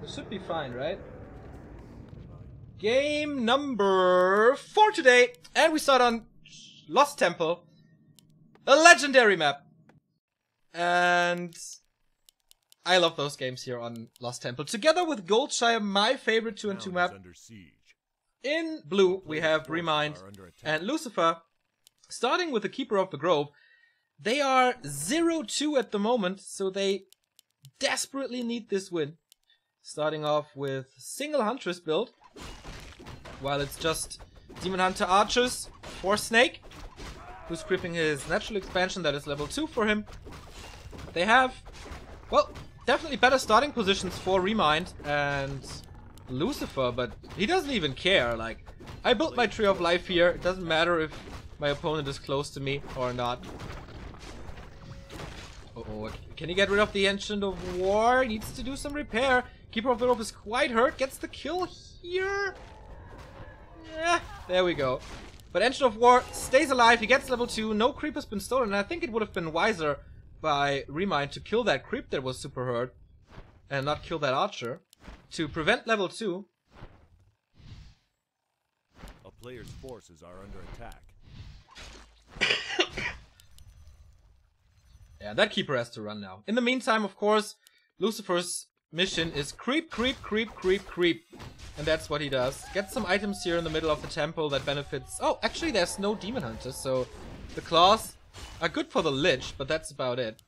This should be fine, right? Game number four today, and we start on Lost Temple, a legendary map. And I love those games here on Lost Temple. Together with Goldshire, my favorite 2 and 2 map. In blue, we have Remind and Lucifer. Starting with the Keeper of the Grove. They are 0-2 at the moment, so they desperately need this win. Starting off with single Huntress build. While it's just Demon Hunter Archers for Snake. Who's creeping his natural expansion that is level 2 for him. They have, well, definitely better starting positions for Remind and Lucifer, but he doesn't even care. Like, I built my Tree of Life here. It doesn't matter if my opponent is close to me or not. Uh oh, can he get rid of the Ancient of War? Needs to do some repair. Keeper of the Grove is quite hurt. Gets the kill here. Yeah, there we go. But Ancient of War stays alive. He gets level 2. No creep has been stolen. And I think it would have been wiser by Remind to kill that creep that was super hurt. And not kill that archer to prevent level 2. A player's forces are under attack. yeah, that keeper has to run now. In the meantime, of course, Lucifer's mission is creep, creep, creep, creep, creep. And that's what he does. Get some items here in the middle of the temple that benefits... Oh, actually there's no demon hunters, so the claws are good for the lich, but that's about it.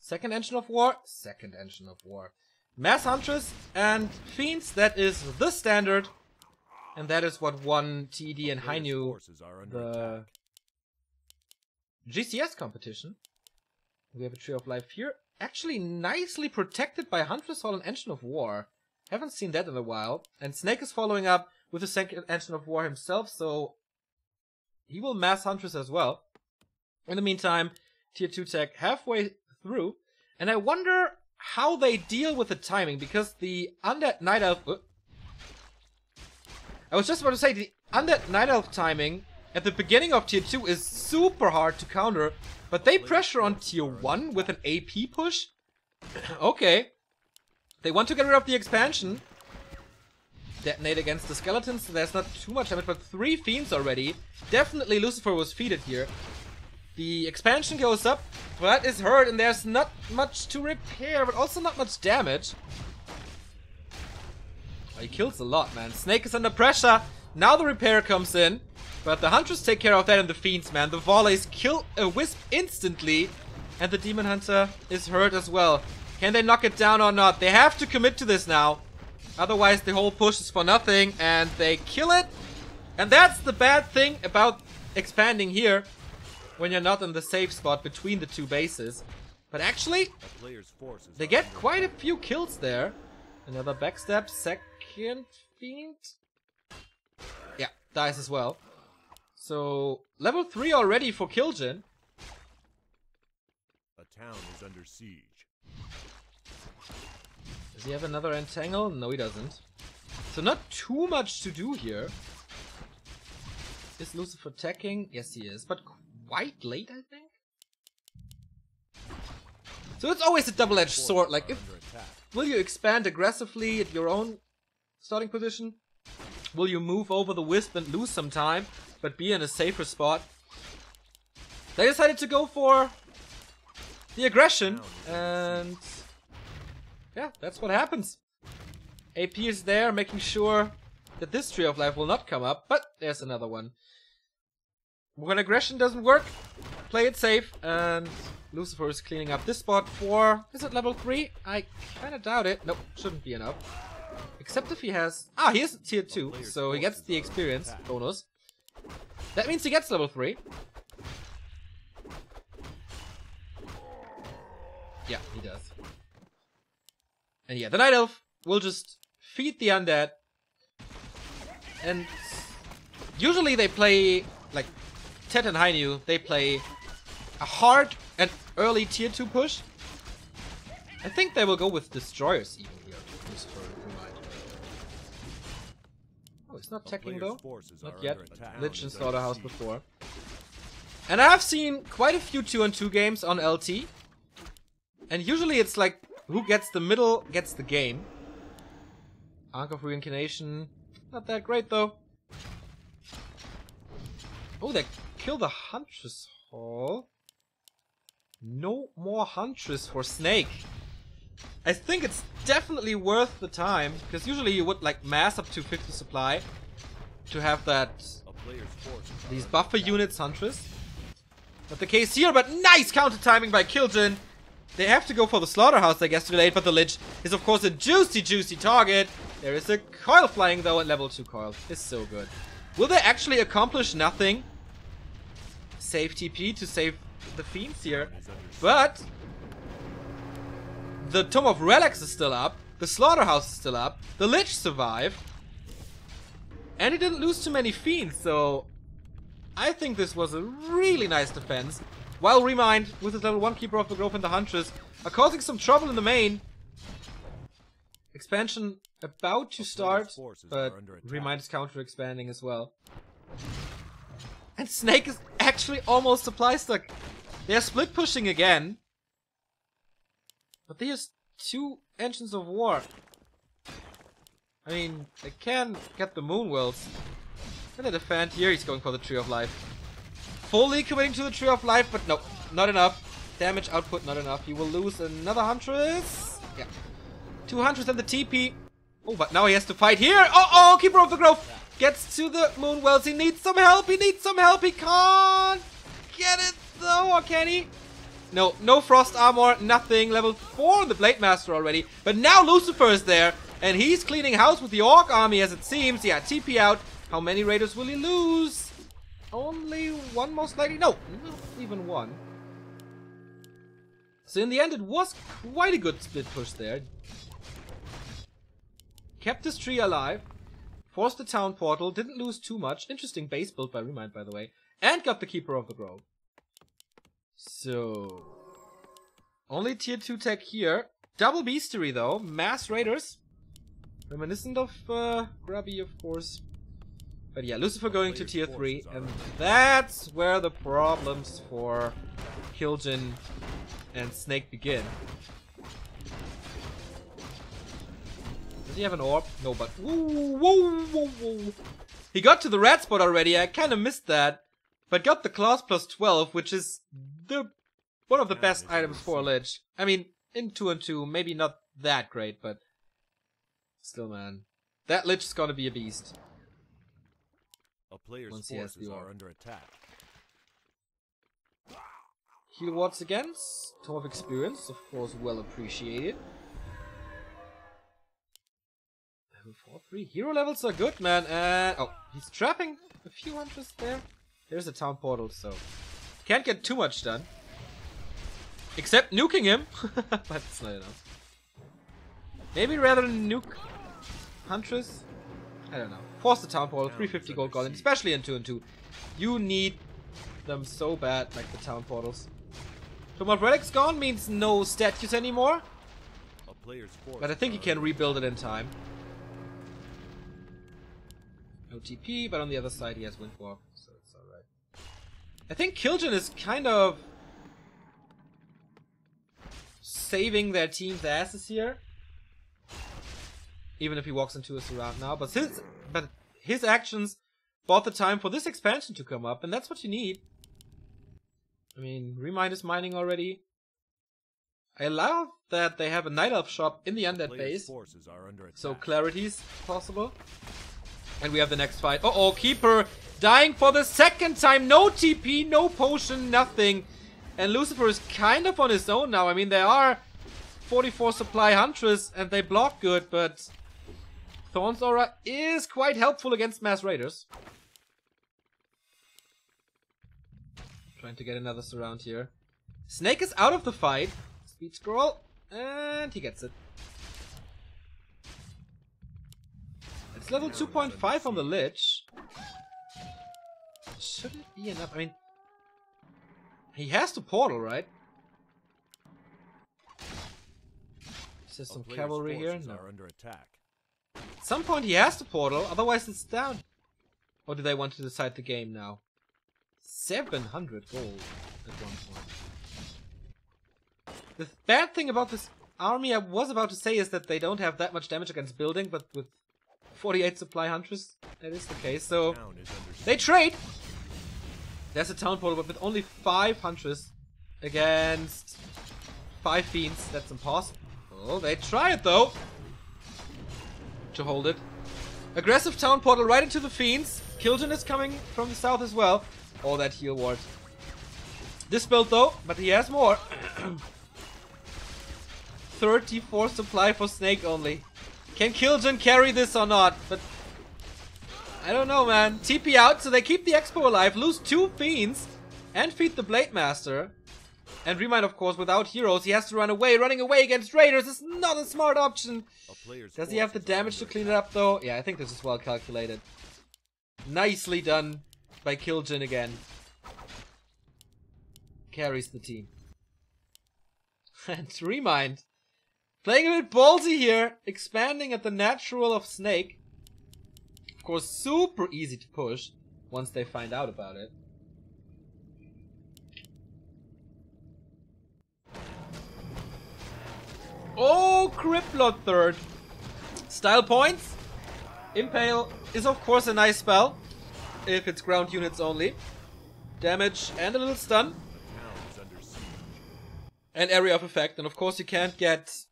Second engine of war, second engine of war. Mass Huntress and Fiends, that is the standard. And that is what won TED and Hainu the GCS competition. We have a Tree of Life here. Actually nicely protected by Huntress Hall and Engine of War. Haven't seen that in a while. And Snake is following up with the second Engine of War himself, so he will mass Huntress as well. In the meantime, tier 2 tech halfway through. And I wonder how they deal with the timing, because the Undead Night Elf... Uh, I was just about to say, the Undead Night Elf timing at the beginning of tier 2 is super hard to counter, but they pressure on tier 1 with an AP push? okay. They want to get rid of the expansion. Detonate against the skeletons, so there's not too much damage, but three fiends already. Definitely Lucifer was feeded here. The expansion goes up, but is hurt, and there's not much to repair, but also not much damage. Oh, he kills a lot, man. Snake is under pressure. Now the repair comes in. But the Huntress take care of that and the Fiends, man. The volleys kill a Wisp instantly. And the Demon Hunter is hurt as well. Can they knock it down or not? They have to commit to this now. Otherwise, the whole push is for nothing. And they kill it. And that's the bad thing about expanding here when you're not in the safe spot between the two bases. But actually, they get quite a few kills there. Another backstab, second fiend. Yeah, dies as well. So, level 3 already for Killjin. A town is under siege. Does he have another entangle? No, he doesn't. So not too much to do here. Is Lucifer attacking? Yes, he is. But quite late, I think? So it's always a double-edged sword. Like, if will you expand aggressively at your own starting position? Will you move over the Wisp and lose some time, but be in a safer spot? They decided to go for the aggression, and yeah, that's what happens. AP is there, making sure that this Tree of Life will not come up, but there's another one. When aggression doesn't work, play it safe, and Lucifer is cleaning up this spot for... Is it level 3? I kinda doubt it. Nope, shouldn't be enough. Except if he has... Ah, he is tier 2, so he gets the experience bonus. That means he gets level 3. Yeah, he does. And yeah, the Night Elf will just feed the undead. And usually they play, like, Tet and Hainu, they play a hard and early tier 2 push. I think they will go with Destroyers even here. Oh, it's not teching though. Not yet. Lich and Slaughterhouse before. And I have seen quite a few 2 on 2 games on LT. And usually it's like, who gets the middle gets the game. Arc of Reincarnation, not that great though. Oh, they killed the Huntress Hall. No more Huntress for Snake. I think it's definitely worth the time, because usually you would like mass up to 50 supply to have that these buffer units Huntress. Not the case here, but nice counter timing by Killjin. They have to go for the slaughterhouse, I guess, to late, but the Lich is of course a juicy, juicy target. There is a coil flying though, and level 2 coil is so good. Will they actually accomplish nothing? Save TP to save the fiends here. But the Tomb of Relics is still up. The Slaughterhouse is still up. The Lich survived. And he didn't lose too many fiends, so I think this was a really nice defense. While Remind, with his level 1 Keeper of the Grove and the Huntress, are causing some trouble in the main. Expansion about to start, but are under attack. Remind is counter expanding as well. And Snake is actually almost supply stuck. They're split pushing again. But there's two engines of war. I mean, they can get the moon wells. And they defend here, he's going for the Tree of Life. Fully committing to the Tree of Life, but no, not enough. Damage output, not enough. He will lose another Huntress. Yeah. Two Huntress and the TP. Oh, but now he has to fight here. Oh, oh, Keeper of the Grove gets to the moon wells. He needs some help. He needs some help. He can't get it though, or can he? No, no frost armor, nothing. Level 4 on the Blade Master already. But now Lucifer is there, and he's cleaning house with the Orc army as it seems. Yeah, TP out. How many Raiders will he lose? Only one most likely? No, not even one. So in the end, it was quite a good split push there. Kept his tree alive. Forced the town portal. Didn't lose too much. Interesting base build by Remind, by the way. And got the Keeper of the Grove. So... Only tier 2 tech here. Double Beastiary though. Mass Raiders. Reminiscent of uh, Grubby, of course. But yeah, Lucifer going to tier 3. And that's where the problems for Killjin and Snake begin. Does he have an orb? No, but whoa, whoa, whoa. He got to the red spot already. I kind of missed that, but got the class plus twelve, which is the one of the best items for a lich. I mean, in two and two, maybe not that great, but still, man, that lich is gonna be a beast. A player's Once he has forces the are under attack. Heal wards again. Of Experience, of course, well appreciated. Level 4 3. Hero levels are good, man. And. Oh, he's trapping a few hunters there. There's a town portal, so. Can't get too much done. Except nuking him. but it's not enough. Maybe rather than nuke Huntress? I don't know. Force the town portal, 350 gold golem, especially in 2 and 2. You need them so bad, like the town portals. Tomb of Relics gone means no statues anymore, A player's forces but I think he can rebuild it in time. No TP, but on the other side he has Windwalk, so it's alright. I think Killjin is kind of saving their team's asses here. Even if he walks into a surround now, but his but his actions bought the time for this expansion to come up, and that's what you need. I mean, Remind is mining already. I love that they have a Night Elf shop in the Undead base, forces are under attack. so clarity's possible. And we have the next fight. Uh oh, Keeper dying for the second time. No TP, no potion, nothing. And Lucifer is kind of on his own now. I mean, there are 44 supply Huntress and they block good, but Thorn's Aura is quite helpful against Mass Raiders. Trying to get another surround here. Snake is out of the fight. Speed scroll, and he gets it. It's level 2.5 on the Lich. Shouldn't be enough. I mean, he has to portal, right? Is there some cavalry here? No. are under attack. At some point he has to portal, otherwise it's down. Or do they want to decide the game now? 700 gold at one point. The bad thing about this army I was about to say is that they don't have that much damage against building, but with 48 supply hunters. That is the case. So Town is under siege. they trade. There's a town portal, but with only five hunters against five Fiends. That's impossible. Oh, they try it though. To hold it. Aggressive town portal right into the Fiends. Killjin is coming from the south as well. Oh, that heal ward. This build though, but he has more. 34 supply for Snake only. Can Killjin carry this or not? But I don't know, man. TP out, so they keep the Expo alive, lose two Fiends, and feed the Blade Master. And Remind, of course, without heroes, he has to run away. Running away against Raiders is not a smart option. Does he have the damage to clean it up, though? Yeah, I think this is well calculated. Nicely done by Killjin again. Carries the team. and Remind. Playing a bit ballsy here, expanding at the natural of Snake. Of course, super easy to push once they find out about it. Oh, Crypt Lord third. Style points. Impale is of course a nice spell. If it's ground units only. Damage and a little stun. And area of effect. And of course you can't get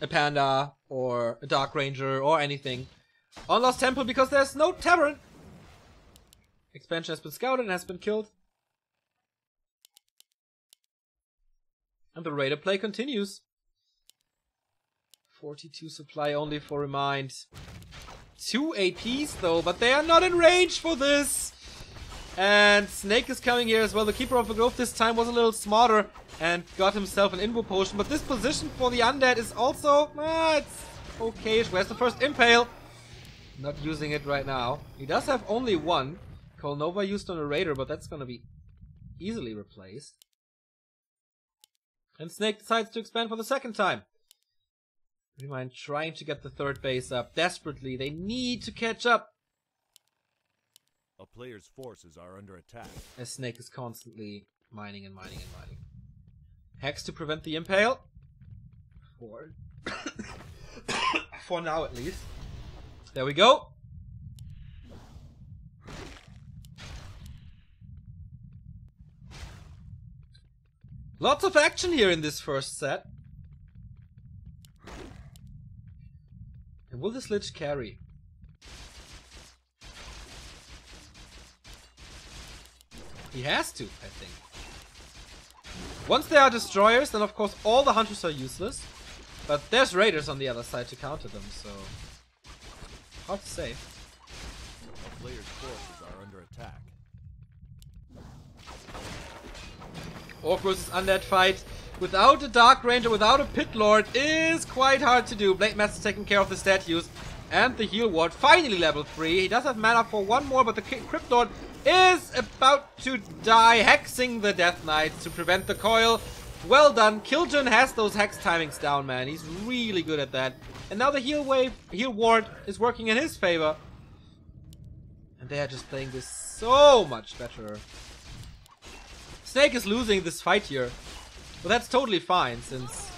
a panda or a dark ranger or anything on Lost Temple because there's no tavern. Expansion has been scouted and has been killed. And the raider play continues. 42 supply only for remind. Two APs though, but they are not in range for this. And Snake is coming here as well. The Keeper of the Grove this time was a little smarter and got himself an Invo Potion. But this position for the Undead is also, ah, it's okay. Where's the first Impale? Not using it right now. He does have only one. Colnova used on a Raider, but that's gonna be easily replaced. And Snake decides to expand for the second time. Remind trying to get the third base up desperately. They need to catch up. A player's forces are under attack. As Snake is constantly mining and mining and mining. Hex to prevent the impale. For for now at least. There we go. Lots of action here in this first set. And will this Lich carry? He has to, I think. Once there are destroyers, then of course all the hunters are useless. But there's raiders on the other side to counter them, so... Hard to say. A player's forces are under attack. Orc versus Undead fight without a Dark Ranger, without a Pit Lord is quite hard to do. Blade Master taking care of the statues and the heal ward. Finally level 3. He does have mana for one more, but the Crypt Lord is about to die, hexing the Death Knight to prevent the coil. Well done. Killjin has those hex timings down, man. He's really good at that. And now the heal wave, heal ward is working in his favor. And they are just playing this so much better. Snake is losing this fight here. But that's totally fine, since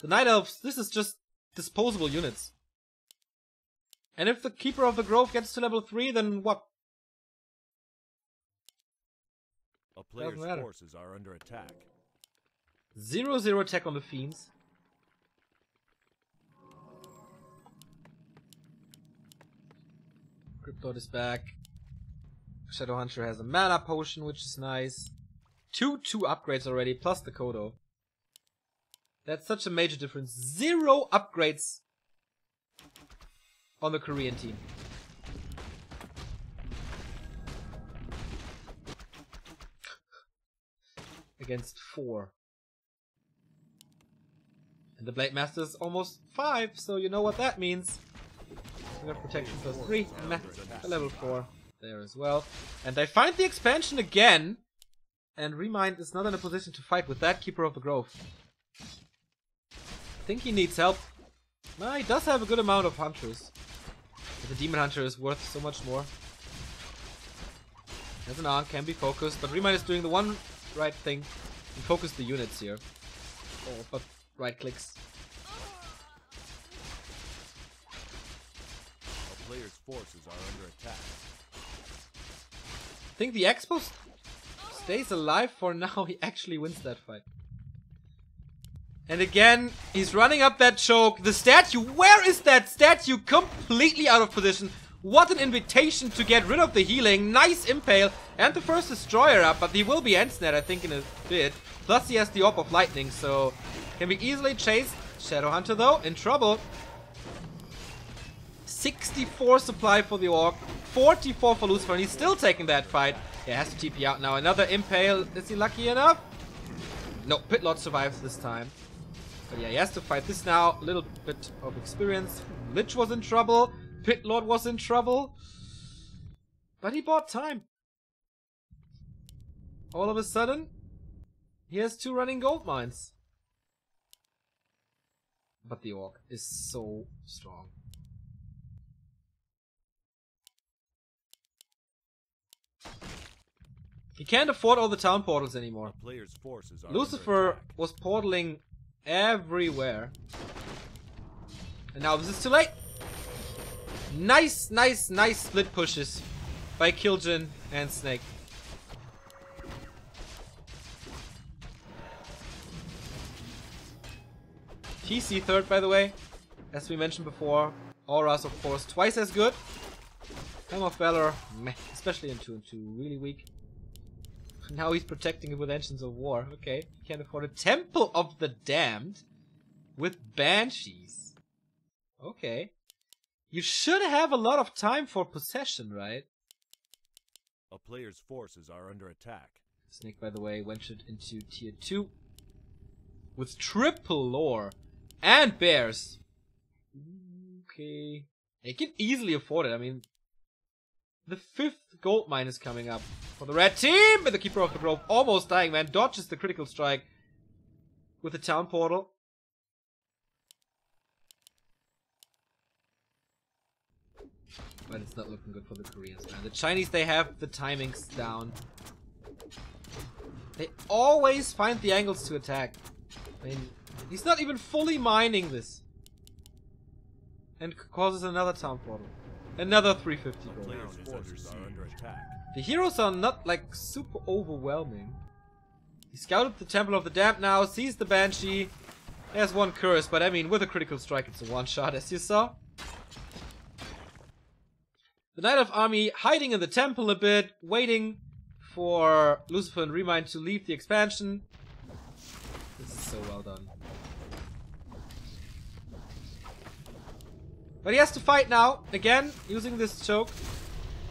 the Night Elves, this is just disposable units. And if the Keeper of the Grove gets to level 3, then what? A player's forces are under attack. 0 0 attack on the Fiends. Crypt Lord is back. Shadow Hunter has a mana potion, which is nice. Two two upgrades already, plus the Kodo. That's such a major difference. Zero upgrades on the Korean team. Against four. And the Blade Master is almost five, so you know what that means. We have protection plus three, ma- level four there as well. And they find the expansion again. And Remind is not in a position to fight with that Keeper of the Grove. I think he needs help. Nah, he does have a good amount of hunters. But the Demon Hunter is worth so much more. As an arm can be focused, but Remind is doing the one right thing. And focus the units here. Oh, but right clicks. forces are under attack. I think the Expo st- stays alive for now. He actually wins that fight. And again, he's running up that choke. The statue, where is that statue? Completely out of position. What an invitation to get rid of the healing. Nice impale. And the first destroyer up, but he will be Ensnared, I think, in a bit. Plus he has the Orb of Lightning, so can be easily chased. Shadow Hunter, though, in trouble. 64 supply for the Orc. 44 for Lucifer, and he's still taking that fight. He has to TP out now. Another Impale. Is he lucky enough? No, Pitlord survives this time. But yeah, he has to fight this now. A little bit of experience. Lich was in trouble. Pitlord was in trouble. But he bought time. All of a sudden, he has two running gold mines. But the Orc is so strong. He can't afford all the town portals anymore. Player's forces are Lucifer was portaling everywhere. And now this is too late. Nice, nice, nice split pushes by Killjin and Snake. TC third, by the way. As we mentioned before, Auras, of course, twice as good. Helm of Valor, meh, especially in 2 and 2, really weak. Now he's protecting it with Engines of War. Okay, he can't afford a Temple of the Damned with Banshees. Okay. You should have a lot of time for possession, right? A player's forces are under attack. Snake, by the way, ventured into tier 2 with triple lore and bears. Okay. They can easily afford it. I mean, the fifth gold mine is coming up for the red team, but the Keeper of the Grove almost dying, man. Dodges the critical strike with the town portal. But it's not looking good for the Koreans, man. The Chinese, they have the timings down. They always find the angles to attack. I mean, he's not even fully mining this. And causes another town portal. Another 350 gold. player's forces are under attack. The heroes are not like super overwhelming. He scouted the Temple of the Damned now, sees the Banshee. There's one curse, but I mean, with a critical strike, it's a one shot, as you saw. The Knight of Army hiding in the temple a bit, waiting for Lucifer and Remind to leave the expansion. This is so well done. But he has to fight now, again, using this choke.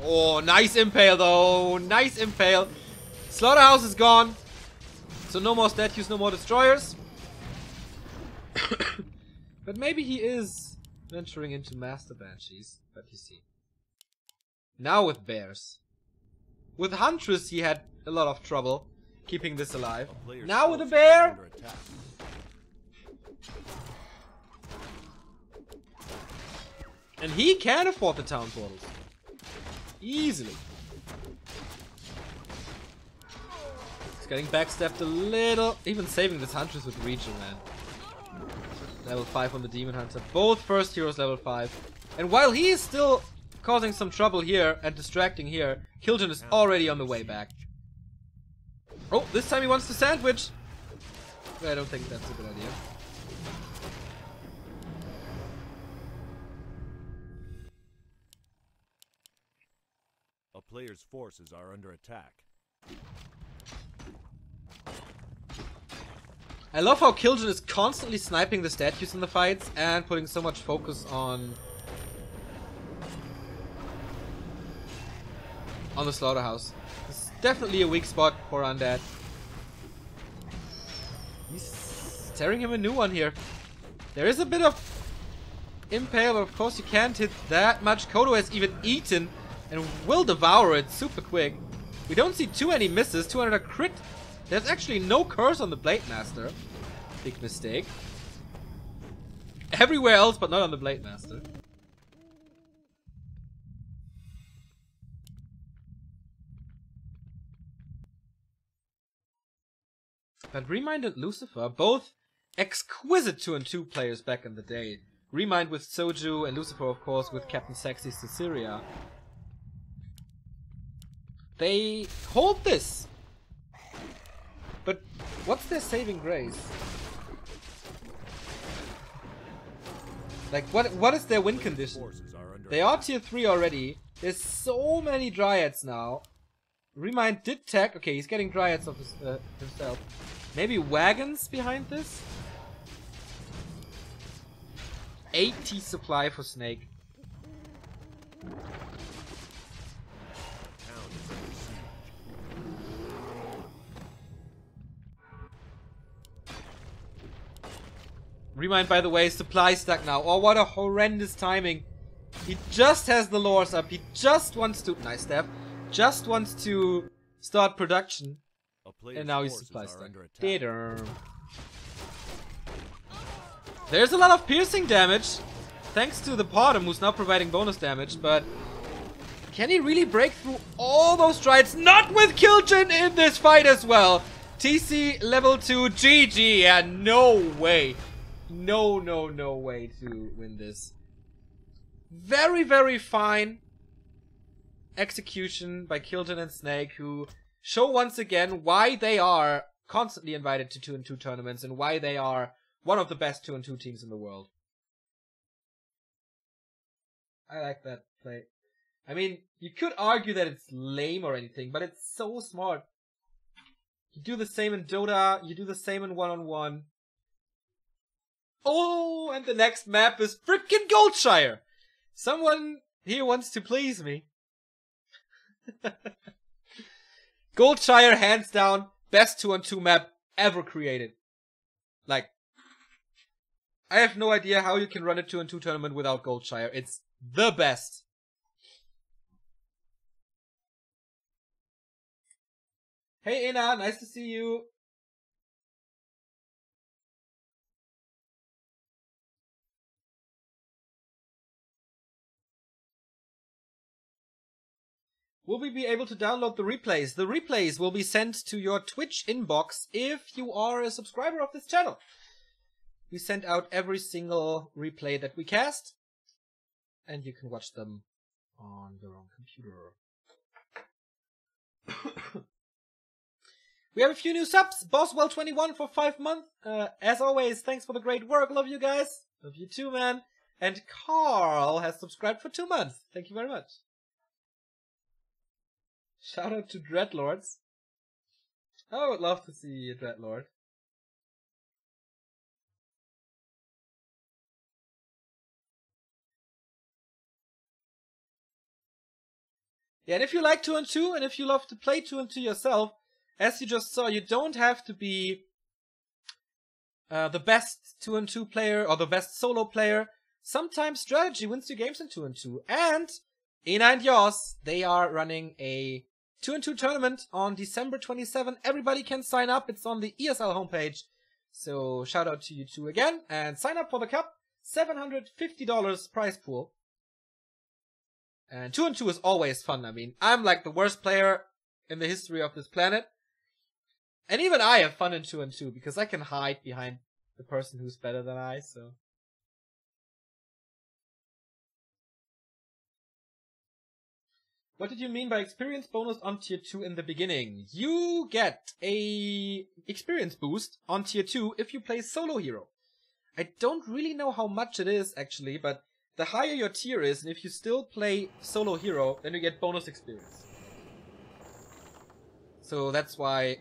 Oh, nice impale though. Nice impale. Slaughterhouse is gone. So no more statues, no more destroyers. but maybe he is venturing into Master Banshees. But you see. Now with bears. With Huntress he had a lot of trouble keeping this alive. Now with a bear. And he can afford the town portals. Easily. He's getting backstepped a little. Even saving this Huntress with Reacher, man. Level 5 on the Demon Hunter. Both first heroes level 5. And while he is still causing some trouble here and distracting here, Killjin is already on the way back. Oh, this time he wants to sandwich. I don't think that's a good idea. A player's forces are under attack. I love how Killjin is constantly sniping the statues in the fights and putting so much focus on on the slaughterhouse. It's definitely a weak spot for Undead. He's tearing him a new one here. There is a bit of impale, but of course you can't hit that much. Kodo has even eaten and will devour it super quick. We don't see too many misses. 200 crit. There's actually no curse on the Blade Master. Big mistake. Everywhere else, but not on the Blade Master. But Remind Lucifer, both exquisite 2 and 2 players back in the day. Remind with Soju, and Lucifer, of course, with Captain Sexy Syria. They hold this! But what's their saving grace? Like, what what is their win condition? They are tier 3 already. There's so many Dryads now. Remind did tech. Okay, he's getting Dryads of his, uh, himself. Maybe Wagons behind this? 80 supply for Snake. Remind, by the way, supply stuck now. Oh, what a horrendous timing. He just has the lures up. He just wants to... Nice step. Just wants to start production. Player's And now he's forces supply are stuck. under attack. There's a lot of piercing damage. Thanks to the Potom, who's now providing bonus damage, but... Can he really break through all those strides? Not with Killjin in this fight as well! TC level 2 GG, yeah, no way. No, no, no way to win this. Very, very fine execution by Killjin and Snake, who show once again why they are constantly invited to 2 and 2 tournaments and why they are one of the best 2 and 2 teams in the world. I like that play. I mean, you could argue that it's lame or anything, but it's so smart. You do the same in Dota, you do the same in one on one. Oh, and the next map is frickin' Goldshire! Someone here wants to please me. Goldshire, hands down, best 2 on 2 map ever created. Like, I have no idea how you can run a 2 on 2 tournament without Goldshire. It's the best. Hey Ina, nice to see you. Will we be able to download the replays? The replays will be sent to your Twitch inbox if you are a subscriber of this channel. We send out every single replay that we cast, and you can watch them on your own computer. we have a few new subs. Boswell21 for five months. Uh, as always, thanks for the great work. Love you guys. Love you too, man. And Carl has subscribed for two months. Thank you very much. Shout out to Dreadlords. I would love to see a Dreadlord. Yeah, and if you like 2 and 2, and if you love to play 2 and 2 yourself, as you just saw, you don't have to be uh, the best 2 and 2 player or the best solo player. Sometimes strategy wins you games in 2 and 2. And Ina and Yoss, they are running a 2 and 2 tournament on December 27. Everybody can sign up. It's on the ESL homepage. So shout out to you two again and sign up for the cup. $750 prize pool. And 2 and 2 is always fun. I mean, I'm like the worst player in the history of this planet. And even I have fun in 2 and 2 because I can hide behind the person who's better than I, so. What did you mean by experience bonus on tier 2 in the beginning? You get a experience boost on tier 2 if you play solo hero. I don't really know how much it is actually, but the higher your tier is, and if you still play solo hero, then you get bonus experience. So that's why,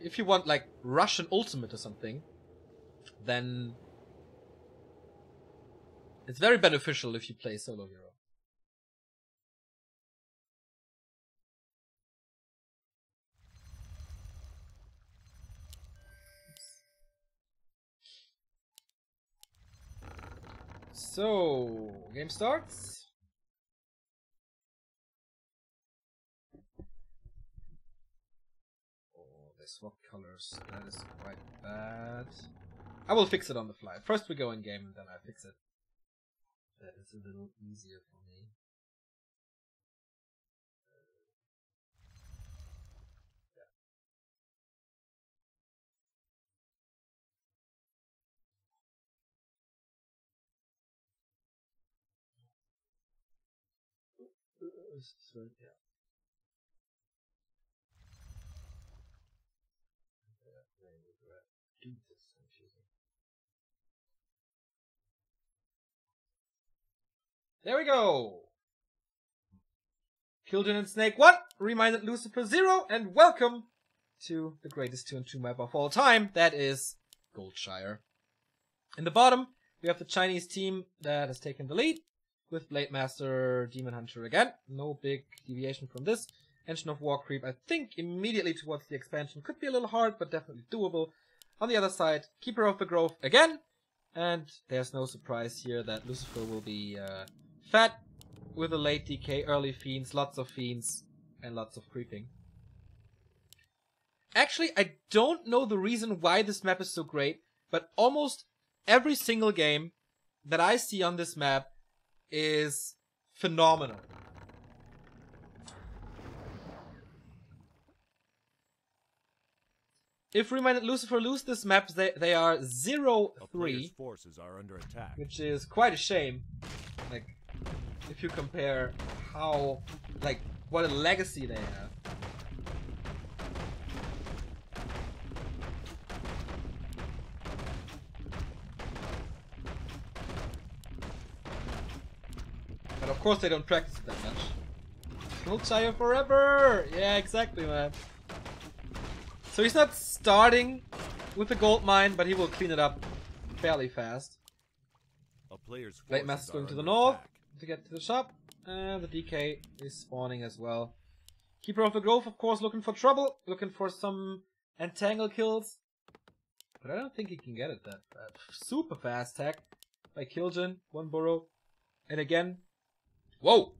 if you want like Russian Ultimate or something, then it's very beneficial if you play solo hero. So, game starts. Oh, they swap colors. That is quite bad. I will fix it on the fly. First we go in game and then I fix it. That is a little easier for me. Confusing. There we go! Killjin and Snake 1, reminded Lucifer 0, and welcome to the greatest 2 and 2 map of all time, that is Goldshire. In the bottom, we have the Chinese team that has taken the lead, with Blade Master, Demon Hunter again. No big deviation from this. Engine of War creep, I think, immediately towards the expansion. Could be a little hard, but definitely doable. On the other side, Keeper of the Grove again. And there's no surprise here that Lucifer will be uh, fat with a late decay, early fiends, lots of fiends, and lots of creeping. Actually, I don't know the reason why this map is so great, but almost every single game that I see on this map is phenomenal. If Reminded Lucifer lose this map, they, they are 0-3, forces are under attack. which is quite a shame. Like, if you compare how, like, what a legacy they have. Course they don't practice that much. Goldshire forever! Yeah, exactly, man. So he's not starting with the gold mine, but he will clean it up fairly fast. A player's forces Master's going to the north attack. to get to the shop, and the DK is spawning as well. Keeper of the Grove, of course, looking for trouble, looking for some entangle kills. But I don't think he can get it that. Super fast tech by Killjin, one burrow. And again, whoa!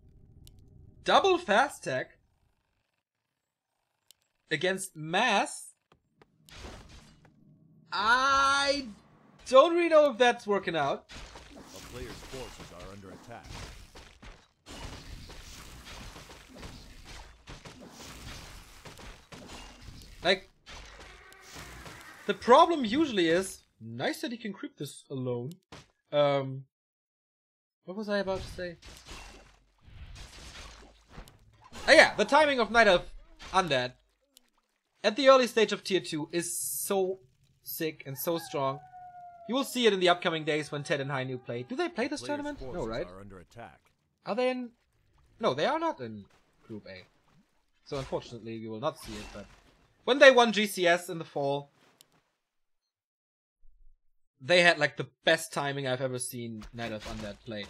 Double fast tech against Mass. I don't really know if that's working out. A player's forces are under attack. Like, the problem usually is nice that he can creep this alone. Um, what was I about to say? Oh yeah, the timing of Night of Undead at the early stage of tier 2 is so sick and so strong. You will see it in the upcoming days when Ted and Hainu play. Do they play this Player's tournament? No, right? are under attack. Are they in? No, they are not in Group A. So unfortunately, we will not see it. But when they won GCS in the fall, they had like the best timing I've ever seen Night of Undead play,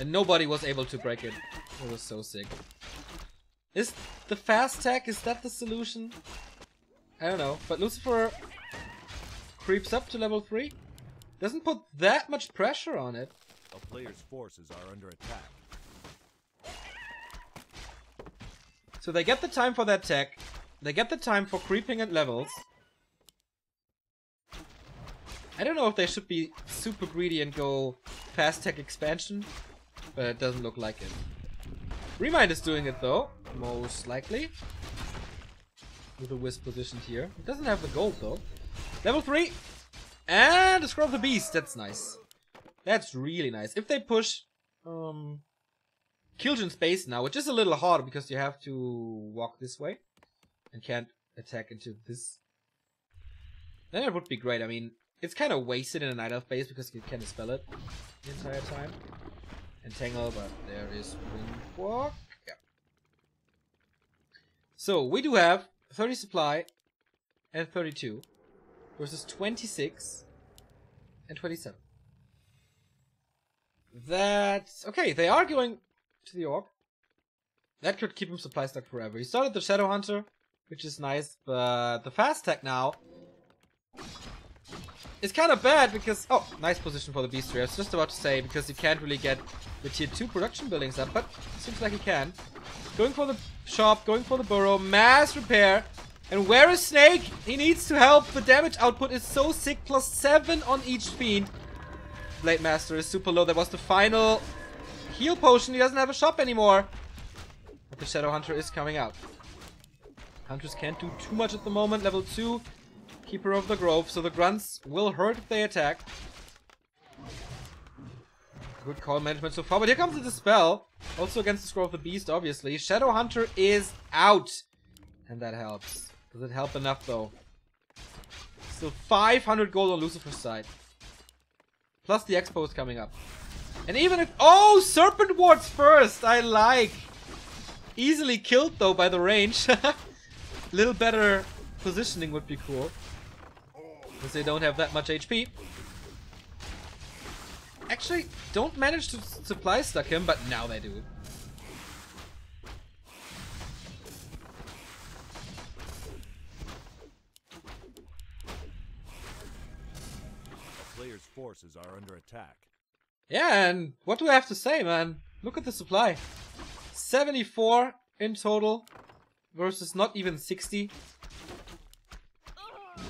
and nobody was able to break it. It was so sick. Is the fast tech? Is that the solution? I don't know. But Lucifer creeps up to level three. Doesn't put that much pressure on it. A player's forces are under attack. So they get the time for that tech. They get the time for creeping at levels. I don't know if they should be super greedy and go fast tech expansion, but it doesn't look like it. Remind is doing it though, most likely. With a wisp positioned here. It doesn't have the gold though. Level 3! And a Scroll of the Beast, that's nice. That's really nice. If they push um Killjin space now, which is a little harder because you have to walk this way and can't attack into this. Then it would be great. I mean, it's kind of wasted in a Night Elf base because you can't dispel it the entire time. Entangle, but there is Windwalk. Yeah. So we do have 30 supply and 32 versus 26 and 27. That's okay. They are going to the orc. That could keep him supply stuck forever. He started the Shadow Hunter, which is nice, but the fast tech now is kind of bad because oh, nice position for the beast I was just about to say because you can't really get the tier two production buildings up, but seems like you can. Going for the shop, going for the burrow, mass repair. And where is Snake? He needs to help. The damage output is so sick, plus 7 on each fiend. Blade Master is super low. That was the final heal potion. He doesn't have a shop anymore. But the Shadow Hunter is coming out. Hunters can't do too much at the moment. Level 2. Keeper of the Grove. So the grunts will hurt if they attack. Good call management so far, but here comes the Dispel. Also against the Scroll of the Beast, obviously. Shadow Hunter is out. And that helps. Does it help enough, though? Still 500 gold on Lucifer's side. Plus the Expo is coming up. And even if... Oh! Serpent Wards first! I like! Easily killed, though, by the range. Little better positioning would be cool. Because they don't have that much HP. Actually, don't manage to supply stuck him, but now they do. A player's forces are under attack. Yeah, and what do I have to say, man? Look at the supply. 74 in total versus not even 60.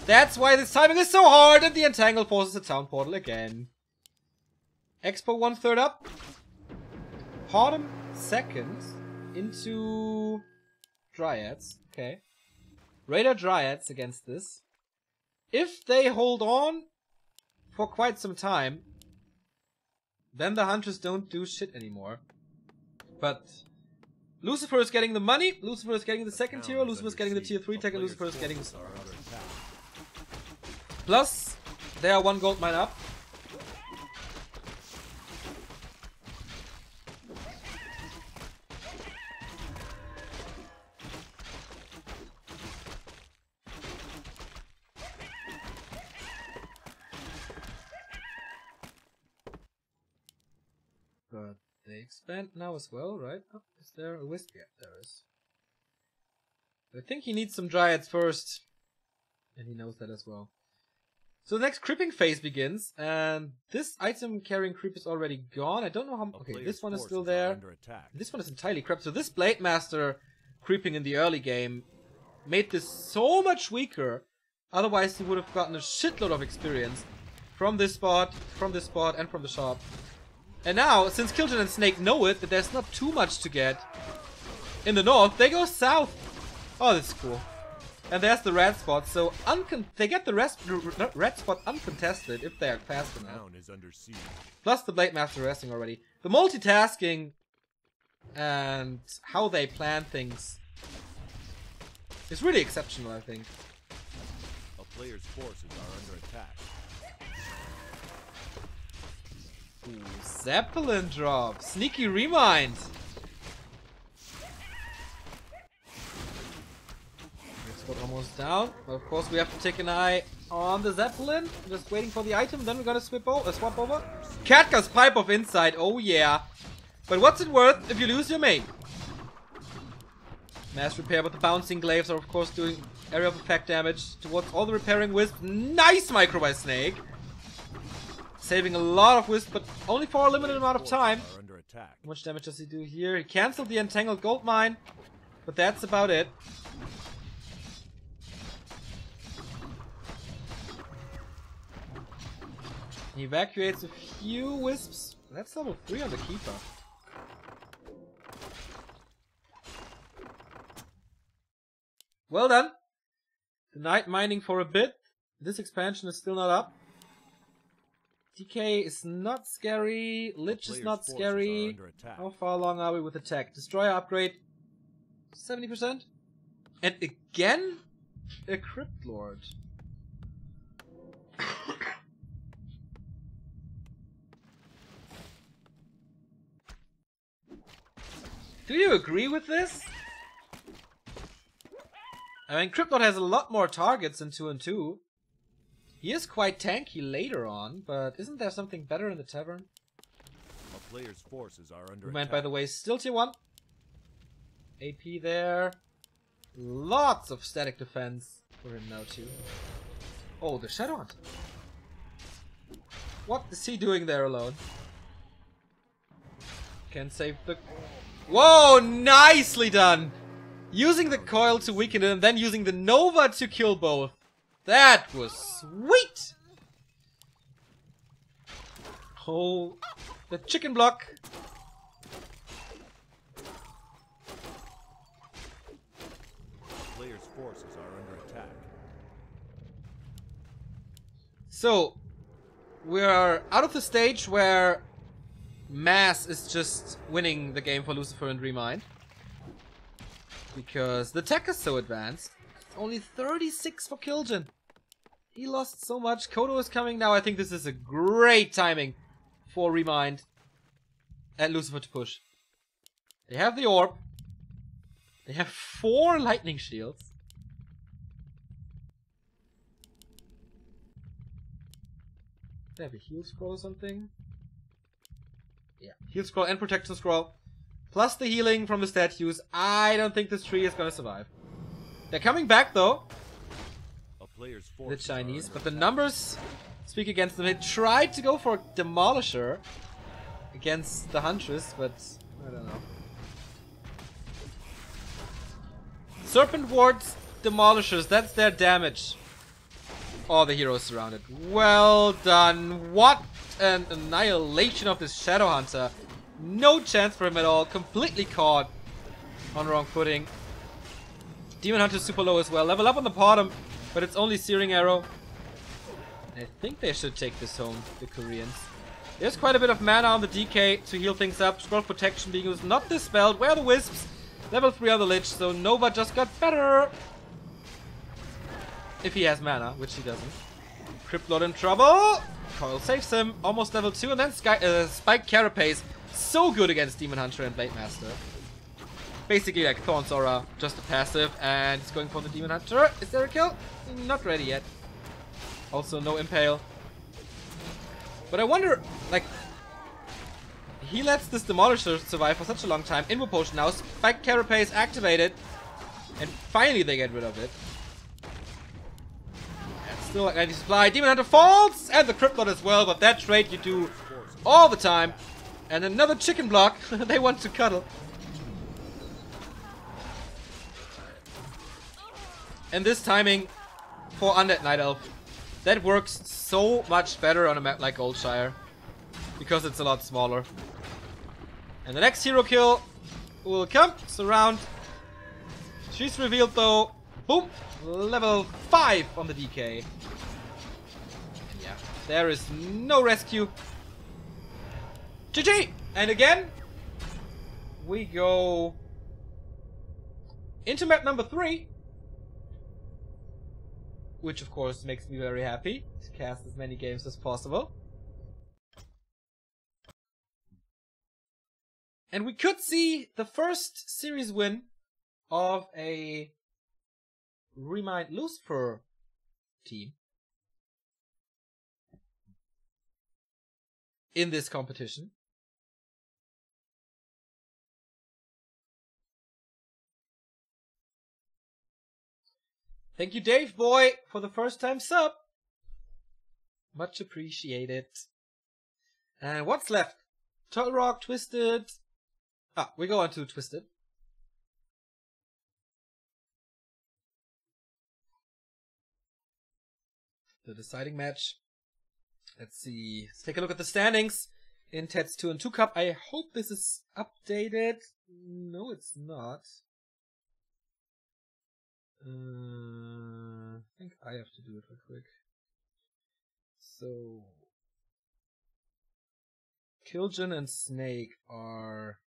That's why this timing is so hard and the Entangle forces a town portal again. Expo one third up. Bottom second into Dryads. Okay. Raider Dryads against this. If they hold on for quite some time, then the Hunters don't do shit anymore. But Lucifer is getting the money, Lucifer is getting the second tier, Lucifer is getting the tier 3 A tech, and Lucifer is getting the forces are under attack. Plus, they are one gold mine up. But they expand now as well, right? Oh, is there a wisp? Yeah, there is. I think he needs some dryads first. And he knows that as well. So the next creeping phase begins, and this item carrying creep is already gone. I don't know how. Okay, this one is still there. This one is entirely crap. So this Blade Master creeping in the early game made this so much weaker. Otherwise, he would have gotten a shitload of experience from this spot, from this spot, and from the shop. And now, since Killjin and Snake know it, that there's not too much to get in the north, they go south. Oh, this is cool. And there's the red spot, so uncon- they get the rest- red spot uncontested if they are fast enough. Town is under siege. Plus the Blade Master resting already. The multitasking and how they plan things is really exceptional, I think. A player's forces are under attack. Ooh, Zeppelin drop. Sneaky remind. Almost down. But Of course, we have to take an eye on the Zeppelin. Just waiting for the item. Then we're gonna swap, o- uh, swap over. Katka's Pipe of Insight. Oh yeah. But what's it worth if you lose your main? Mass repair, but the bouncing glaives are of course doing area of effect damage towards all the repairing wisp. Nice micro by Snake. Saving a lot of wisp, but only for a limited amount of time. Under attack. How much damage does he do here? He cancelled the entangled gold mine, but that's about it. He evacuates a few wisps. That's level 3 on the keeper. Well done. The night mining for a bit. This expansion is still not up. DK is not scary. Lich is not scary. How far along are we with attack? Destroyer upgrade. 70%? And again? A Crypt Lord. Do you agree with this? I mean, Crypt has a lot more targets than 2 and 2. He is quite tanky later on, but isn't there something better in the tavern? A player's forces are under Movement, attack. by the way, still tier 1. AP there. Lots of static defense for him now, too. Oh, the Shadow Hunter. What is he doing there alone? Can save the... Whoa, nicely done! Using the coil to weaken it and then using the Nova to kill both. That was sweet! Oh, the chicken block. Forces are under attack. So, we're out of the stage where Mass is just winning the game for Lucifer and Remind. Because the tech is so advanced. It's only 36 for Killjin. He lost so much. Kodo is coming now. I think this is a great timing for Remind and Lucifer to push. They have the orb. They have four lightning shields. They have a heal scroll or something. Yeah, heal scroll and protection scroll. Plus the healing from the statues. I don't think this tree is gonna survive. They're coming back though. A player's The Chinese, but the numbers speak against them. They tried to go for Demolisher against the Huntress, but I don't know. Serpent Wards, Demolishers, that's their damage. All the heroes surrounded. Well done. What an annihilation of this Shadow Hunter. No chance for him at all. Completely caught on wrong footing. Demon Hunter's super low as well. Level up on the bottom, but it's only Searing Arrow. I think they should take this home, the Koreans. There's quite a bit of mana on the DK to heal things up. Scroll Protection being used, not dispelled. Where are the Wisps? Level 3 on the Lich, so Nova just got better. If he has mana, which he doesn't. Crypt Lord in trouble. Coil saves him. Almost level 2. And then Sky, uh, Spike Carapace. So good against Demon Hunter and Blade Master. Basically like Thorn's Aura, just a passive. And he's going for the Demon Hunter. Is there a kill? Not ready yet. Also no Impale. But I wonder, like... He lets this Demolisher survive for such a long time. Invo Potion now. Spike Carapace activated. And finally they get rid of it. Still like anti-supply. Demon Hunter falls! And the Crypt Lord as well, but that trade you do all the time. And another chicken block. they want to cuddle. And this timing for Undead Night Elf, that works so much better on a map like Goldshire. Because it's a lot smaller. And the next hero kill will come. Surround. She's revealed though. Boom! Level 5 on the DK. And yeah, there is no rescue. GG! And again, we go into map number 3. Which of course makes me very happy to cast as many games as possible. And we could see the first series win of a Remind Lucifer team in this competition. Thank you, Dave boy, for the first time sub. Much appreciated. And what's left? Turtle Rock, Twisted. Ah, we go on to Twisted. The deciding match. Let's see. Let's take a look at the standings in TEDS 2 and 2 Cup. I hope this is updated. No, it's not. Uh, I think I have to do it real quick. So, Killjin and Snake are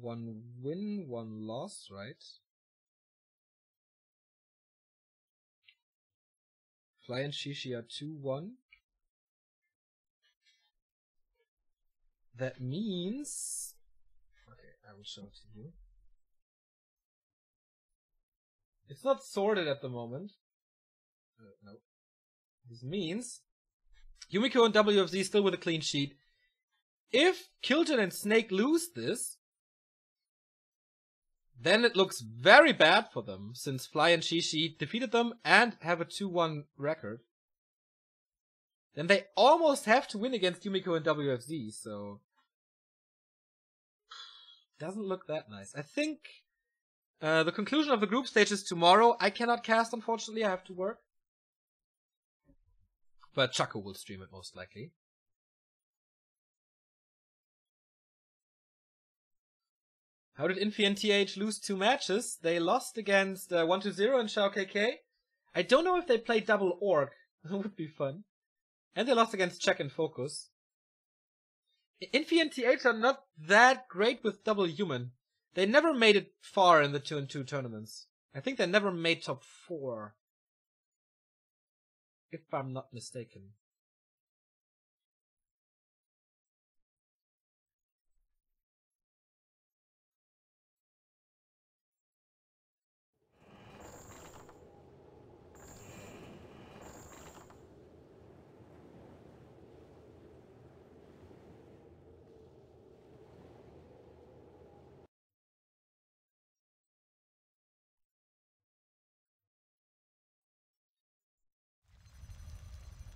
one win, one loss, right? Fly and Shishi are 2-1. That means... Okay, I will show it to you. It's not sorted at the moment. Uh, no. This means Yumiko and WFZ still with a clean sheet. If Killjin and Snake lose this, then it looks very bad for them, since Fly and Shishi defeated them and have a 2-1 record. Then they almost have to win against Yumiko and WFZ, so... Doesn't look that nice. I think uh, the conclusion of the group stage is tomorrow. I cannot cast, unfortunately. I have to work. But Chaco will stream it most likely. How did Infi and TH lose two matches? They lost against uh, 1-0 and Shao KK. I don't know if they played double orc. That would be fun. And they lost against Check and Focus. Infi and TH are not that great with double human. They never made it far in the 2 and 2 tournaments. I think they never made top 4. If I'm not mistaken.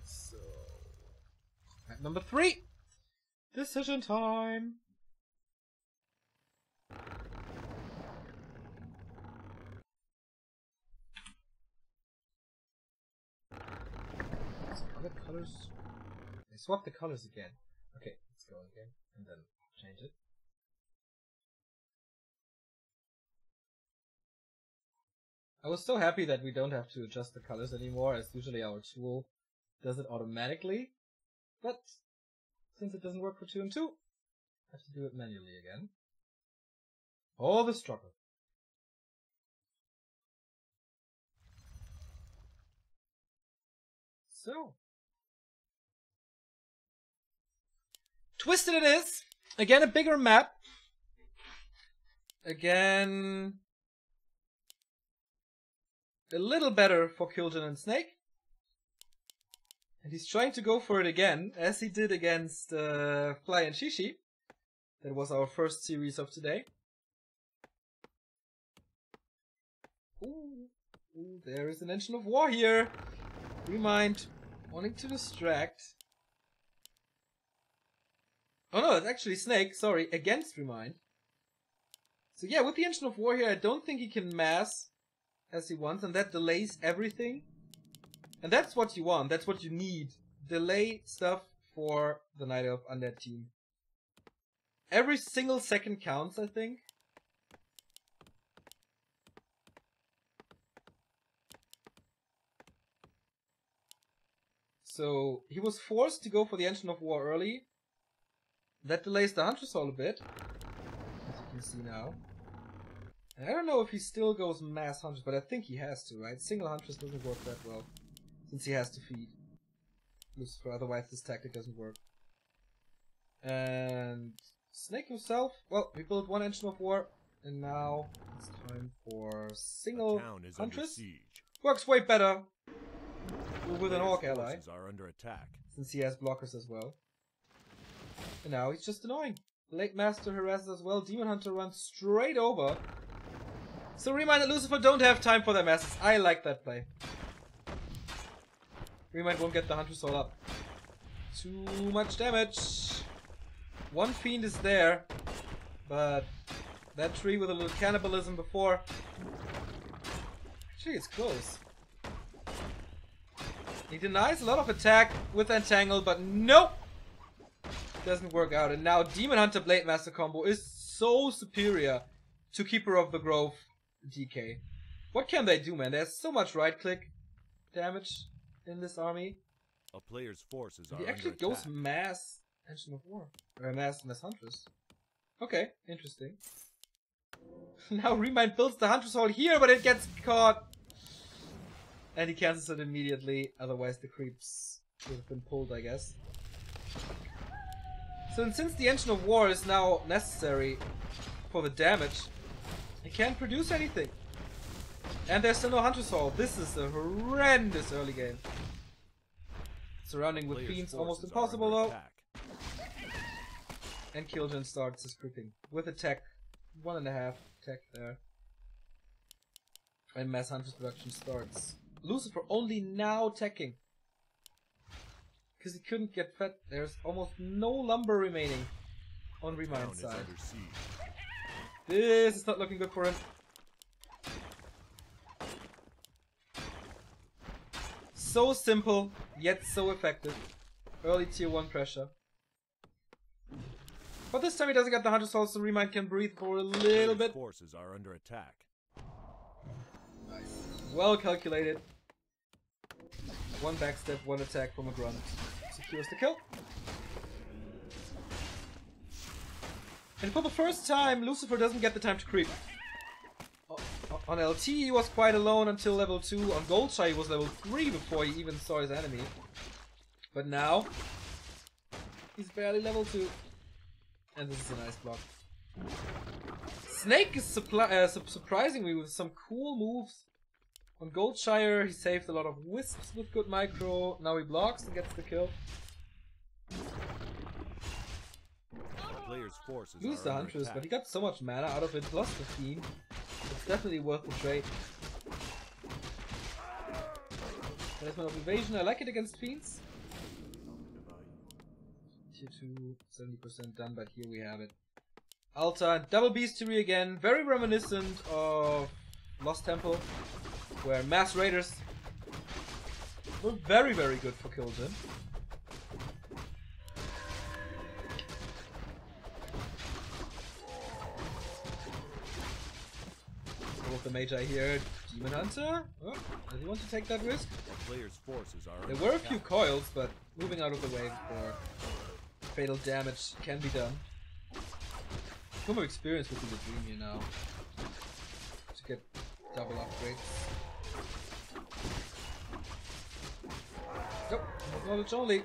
So, at number three, decision time. Colors. They swapped the colors again. Okay, let's go again and then change it. I was so happy that we don't have to adjust the colors anymore, as usually our tool does it automatically. But since it doesn't work for 2 and 2, I have to do it manually again. All the struggle. So. Twisted it is. Again, a bigger map. Again, a little better for Killjin and Snake. And he's trying to go for it again, as he did against uh, Fly and Shishi. That was our first series of today. Ooh, ooh there is an engine of war here. Remind, wanting to distract. Oh no, it's actually Snake, sorry, against Remind. So yeah, with the engine of war here, I don't think he can mass as he wants, and that delays everything. And that's what you want, that's what you need. Delay stuff for the Night Elf Undead team. Every single second counts, I think. So, he was forced to go for the Engine of War early. That delays the Hunter's Hall a bit. As you can see now. And I don't know if he still goes mass hunters, but I think he has to, right? Single hunters doesn't work that well. Since he has to feed. Lucifer, otherwise this tactic doesn't work. And Snake himself, well, we built one engine of war, and now it's time for single Town is under huntress. siege. Works way better with an orc ally, are under attack. since he has blockers as well. And now he's just annoying. Blade Master harasses as well. Demon Hunter runs straight over. So Remind and Lucifer don't have time for their masses. I like that play. Remind won't get the Hunter's Hall up. Too much damage. One Fiend is there. But that tree with a little cannibalism before. Actually, it's close. He denies a lot of attack with Entangle, but nope! Doesn't work out. And now Demon Hunter Blade Master combo is so superior to Keeper of the Grove DK. What can they do, man? There's so much right click damage in this army. A player's forces are He actually attack. mass Engine of War. Or mass mass Huntress. Okay, interesting. now Remind builds the Huntress Hall here, but it gets caught. And he cancels it immediately, otherwise the creeps would have been pulled, I guess. So and since the Engine of War is now necessary for the damage, he can't produce anything. And there's still no Huntress Hall. This is a horrendous early game. Surrounding with Players' fiends, almost impossible though. attack. And Killjin starts his creeping. With a tech. One and a half tech there. And Mass Hunter's production starts. Lucifer only now teching. Because he couldn't get fed. There's almost no lumber remaining on Remind's side. This is not looking good for him. So simple, yet so effective. Early tier 1 pressure. But this time he doesn't get the Hunter's Hall, so Remind can breathe for a little bit. forces are under attack. Nice. Well calculated. One backstep, one attack from a grunt. Secures the kill. And for the first time, Lucifer doesn't get the time to creep. On LT, he was quite alone until level 2. On Goldshire, he was level 3 before he even saw his enemy. But now, he's barely level 2. And this is a nice block. Snake is uh, su- surprising me with some cool moves. On Goldshire, he saved a lot of wisps with good micro. Now he blocks and gets the kill. Player's forces are the Huntress, but he got so much mana out of it, plus the Fiend. It's definitely worth the trade. Placement of Evasion, I like it against Fiends. Tier 2, 70% done, but here we have it. Alta, double Beastiary again, very reminiscent of Lost Temple, where Mass Raiders were very, very good for Killjin. The Magi here, Demon Hunter? Oh, does he want to take that risk? A player's forces are There were a few coils, but moving out of the way before fatal damage can be done. Some more experience would be the dream here now. To get double upgrades. Nope, knowledge only.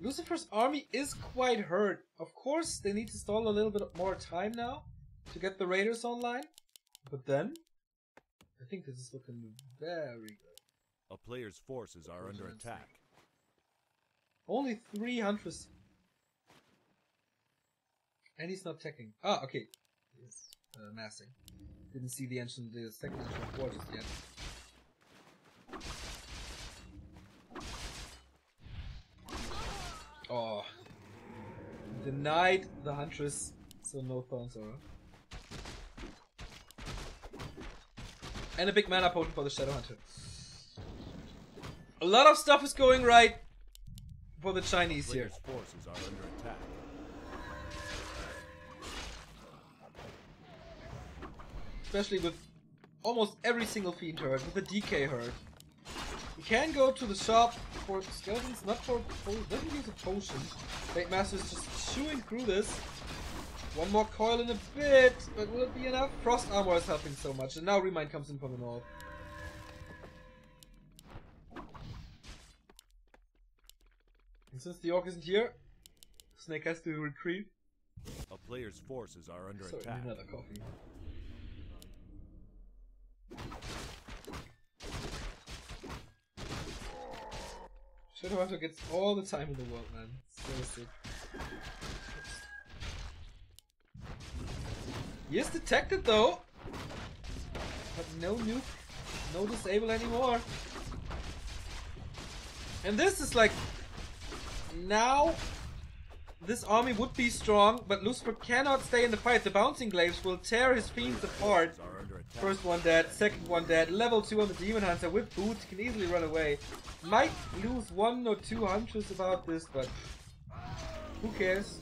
Lucifer's army is quite hurt. Of course, they need to stall a little bit more time now to get the raiders online. But then, I think this is looking very good. A player's forces are under attack. Only three hunters. And he's not teching. Ah, okay. He's uh, massing. Didn't see the ancient, the second ancient quarters yet. Oh. Denied the huntress, so no thorns aura. And a big mana potion for the Shadow Hunter. A lot of stuff is going right for the Chinese here. Forces are under attack. Especially with almost every single fiend herd, with the DK herd. You can go to the shop for skeletons, not for doesn't use a potion. Blade Master is just chewing through this. One more coil in a bit, but will it be enough? Frost Armor is helping so much, and now Remind comes in from the north. And since the Orc isn't here, Snake has to retreat. A player's forces are under Sorry, attack. another coffee. Shadow Hunter gets all the time in the world, man. So sick. He is detected though! But no nuke, no disable anymore. And this is like... Now this army would be strong, but Lucifer cannot stay in the fight. The bouncing glaives will tear his fiends apart. First one dead, second one dead, level 2 on the Demon Hunter with boots, can easily run away. Might lose one or two hunches about this, but who cares?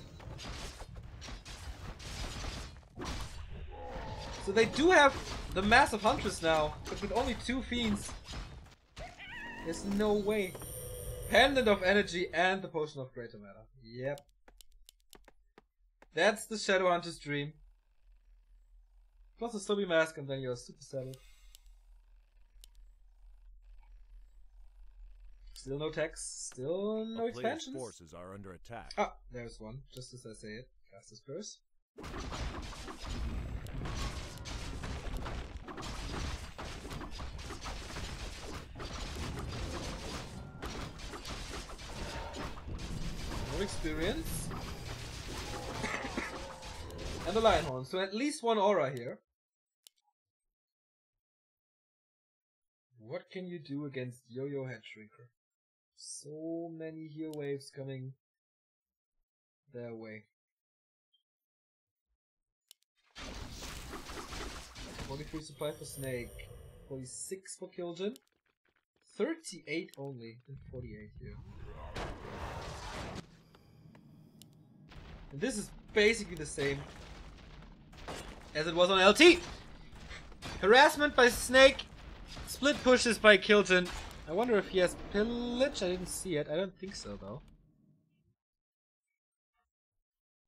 So they do have the massive Huntress now, but with only two fiends. There's no way. Pendant of Energy and the Potion of Greater Mana. Yep. That's the Shadow Hunter's dream. Plus a Sobi mask and then you're super settled. Still no text, still no A expansions. forces are under attack. Ah, there's one, just as I say it. Cast his curse. No experience. and the lion horn, so at least one aura here. What can you do against Yo-Yo Head Shrinker? So many heal waves coming their way. 43 supply for Snake, 46 for Killjin, 38 only, and 48 here. And this is basically the same as it was on LT. Harassment by Snake, split pushes by Killjin. I wonder if he has pillage. I didn't see it. I don't think so though.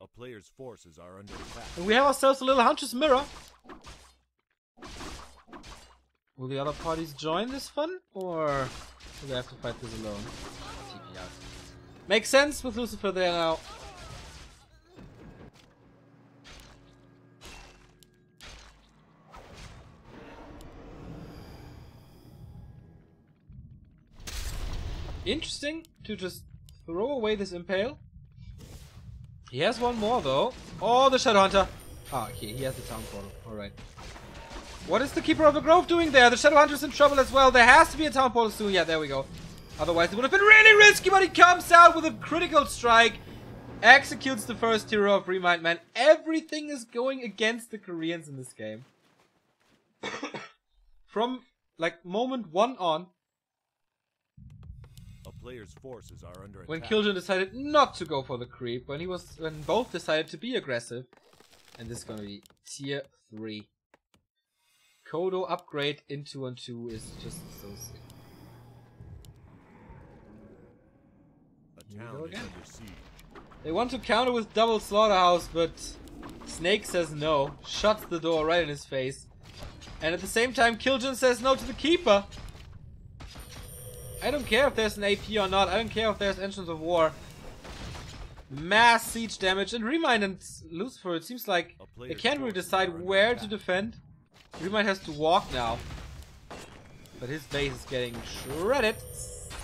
A player's forces are under attack. And we have ourselves a little Hunter's Mirror. Will the other parties join this fun? Or do they have to fight this alone? Makes sense with Lucifer there now. Interesting to just throw away this Impale. He has one more though. Oh, the Shadow Hunter. Ah, okay, he has the Town Portal. Alright. What is the Keeper of the Grove doing there? The Shadow Hunter's in trouble as well. There has to be a Town Portal soon. Yeah, there we go. Otherwise, it would have been really risky, but he comes out with a critical strike. Executes the first hero of Remind Man. Everything is going against the Koreans in this game. From, like, moment one on, A player's forces are under when attack. Killjin decided not to go for the creep, when he was when both decided to be aggressive. And this is gonna be tier three. Kodo upgrade into and two is just so sick. A town is under siege. They want to counter with double slaughterhouse, but Snake says no, shuts the door right in his face. And at the same time, Killjin says no to the Keeper. I don't care if there's an AP or not. I don't care if there's Entrance of War. Mass siege damage. And Remind and Lucifer, it seems like they can't really decide where to defend. Remind has to walk now. But his base is getting shredded.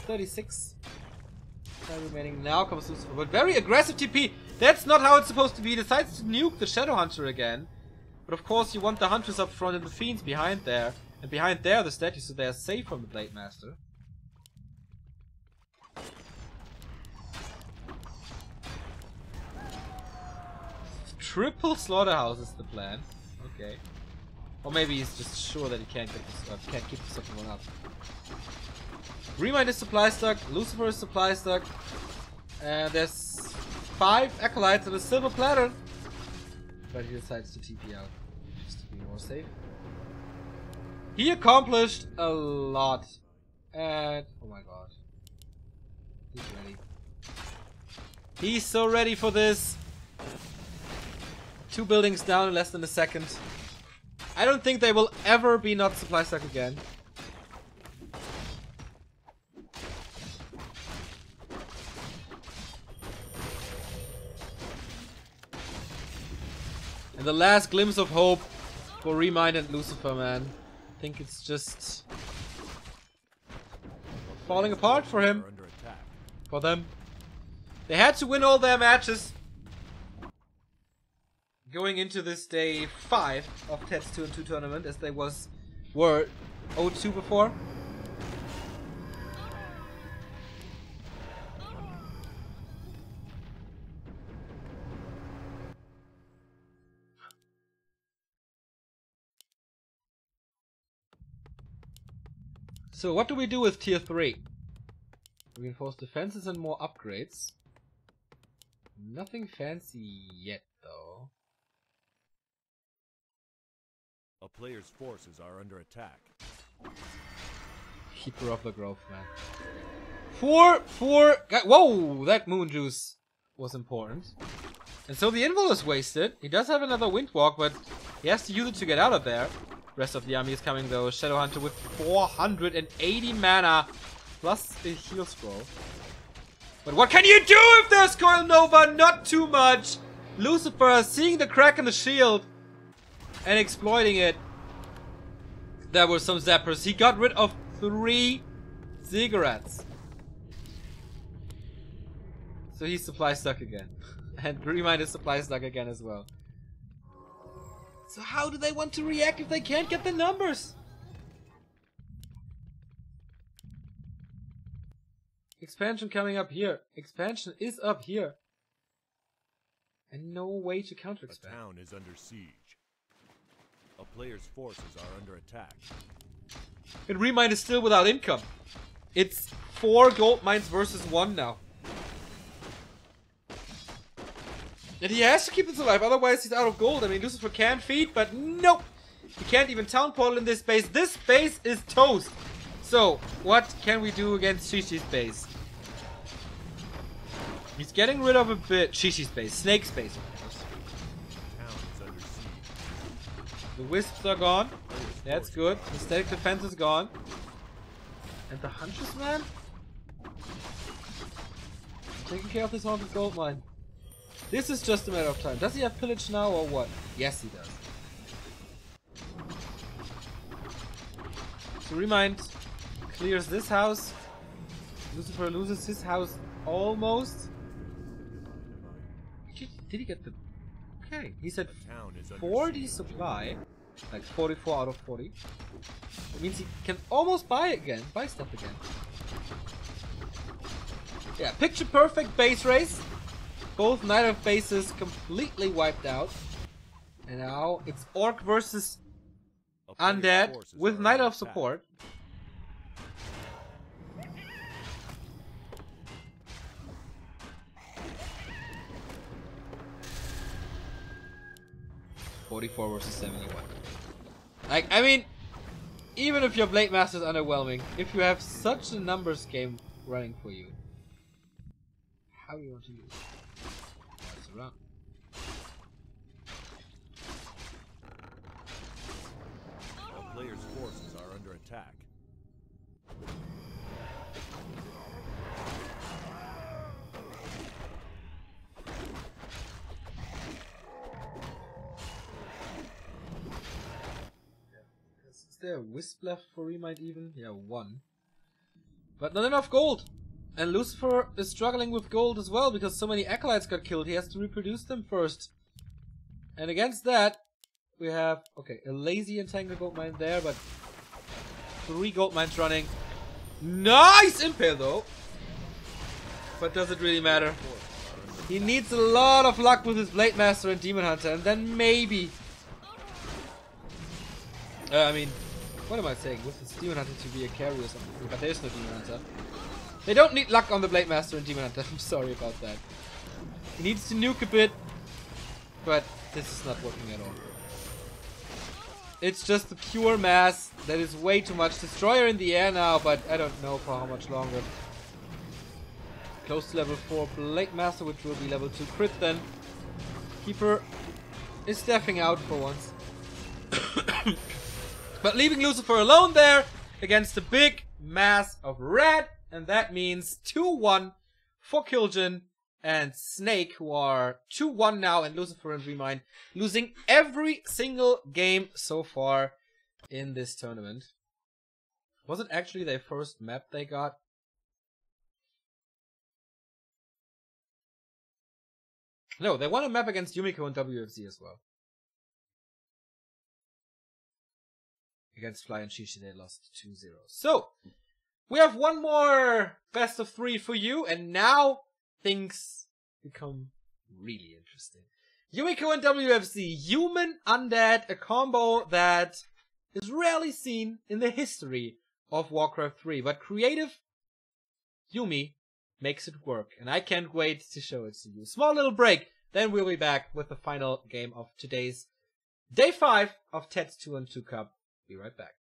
36. Time remaining now comes Lucifer. But very aggressive TP. That's not how it's supposed to be. He decides to nuke the Shadow Hunter again. But of course you want the Hunters up front and the Fiends behind there. And behind there the statues so they are safe from the Blade Master. Triple slaughterhouse is the plan. Okay. Or maybe he's just sure that he can't get this, uh, can't keep second one up. Remind is supply stuck, Lucifer is supply stuck, and there's five acolytes on a silver platter. But he decides to TP out, just to be more safe. He accomplished a lot. And oh my god. He's ready. He's so ready for this. Two buildings down in less than a second. I don't think they will ever be not supply stuck again. And the last glimpse of hope for Remind and Lucifer, man. I think it's just falling apart for him, Are under attack. for them. They had to win all their matches. Going into this day 5 of TED's 2 and 2 tournament as they was were 0-2 before. So what do we do with tier 3? Reinforce defenses and more upgrades. Nothing fancy yet though. A player's forces are under attack. Keeper of the Grove, man. Four, four. Whoa, that moon juice was important. And so the invul is wasted. He does have another wind walk, but he has to use it to get out of there. Rest of the army is coming though. Shadow Hunter with 480 mana plus a heal scroll. But what can you do if there's Coil Nova? Not too much. Lucifer seeing the crack in the shield and exploiting it. There were some zappers. He got rid of three ziggurats. So he's supply stuck again. And Remind is supply stuck again as well. So how do they want to react if they can't get the numbers? Expansion coming up here. Expansion is up here. And no way to counter expand. town is under siege. A player's forces are under attack. And Remind is still without income. It's four gold mines versus one now. And he has to keep this alive, otherwise he's out of gold. I mean, Lucifer can feed, but nope. He can't even town portal in this base. This base is toast. So, what can we do against Shishi's base? He's getting rid of a bit. Shishi space. Snake space, The wisps are gone. That's good. The static defense is gone. And the hunches, man? Taking care of this haunted gold mine. This is just a matter of time. Does he have pillage now or what? Yes, he does. So remind, clears this house. Lucifer loses his house almost. Did he get the? Okay, he said The town is under 40 supply, like 44 out of 40. It means he can almost buy again, buy stuff again. Yeah, picture perfect base race. Both Night Elf bases completely wiped out. And now it's Orc versus Undead with Night Elf support. Forty-four versus seventy-one. Like, I mean, even if your Blade Master is underwhelming, if you have such a numbers game running for you, how do you want to lose? Pass around. There a wisp left for Remind even? Yeah, one. But not enough gold! And Lucifer is struggling with gold as well because so many acolytes got killed. He has to reproduce them first. And against that, we have, okay, a lazy entangled gold mine there, but three gold mines running. Nice impale though! But does it really matter? He needs a lot of luck with his Blade Master and Demon Hunter, and then maybe uh, I mean, what am I saying? With the Demon Hunter to be a carry or something, but there is no Demon Hunter. They don't need luck on the Blade Master and Demon Hunter. I'm sorry about that. He needs to nuke a bit, but this is not working at all. It's just a pure mass that is way too much. Destroyer in the air now, but I don't know for how much longer. Close to level 4 Blade Master, which will be level 2 crit then. Keeper is staffing out for once. But leaving Lucifer alone there against a big mass of red, and that means 2-1 for Killjin and Snake, who are 2-1 now, and Lucifer and Remind losing every single game so far in this tournament. Was it actually their first map they got? No, they won a map against Yumiko and WFC as well. Against Fly and Shishi, they lost 2-0. So, we have one more best of three for you, and now things become really interesting. Yumiko and WFC, human undead, a combo that is rarely seen in the history of Warcraft 3, but creative Yumi makes it work, and I can't wait to show it to you. Small little break, then we'll be back with the final game of today's day 5 of TED's 2 and 2 Cup. Be right back.